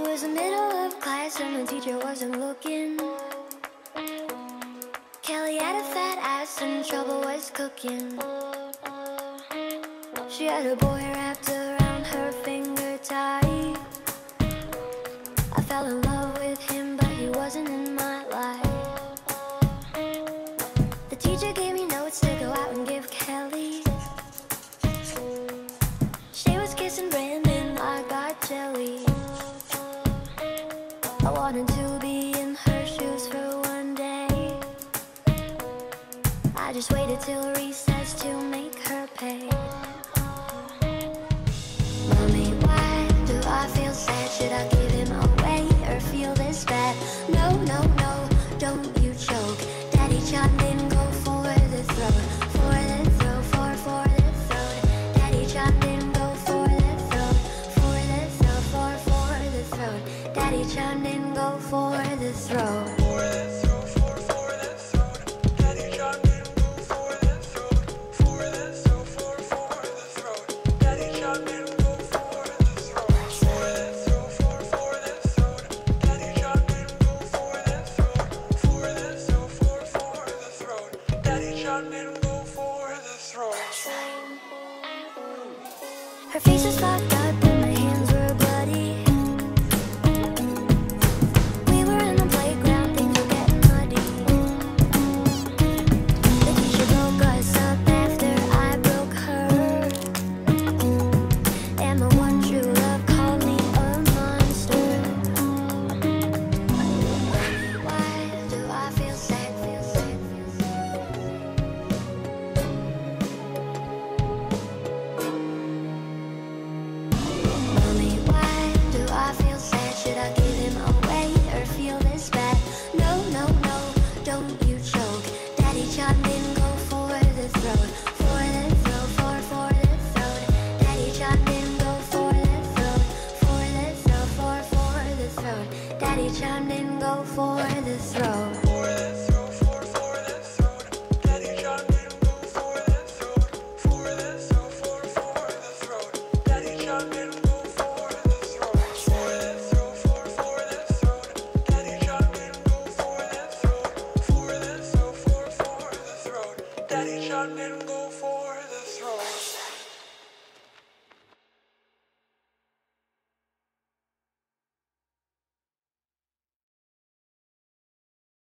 was the middle of class and the teacher wasn't looking. Kelly had a fat ass and trouble was cooking. She had a boy wrapped around her finger tight. I fell in love with him, but he wasn't in my life. The teacher gave me I wanted to be in her shoes for one day. I just waited till recess to make her pay. Mommy, why do I feel sad? Should I Her face is fucked up Daddy chimed in, go for the throat.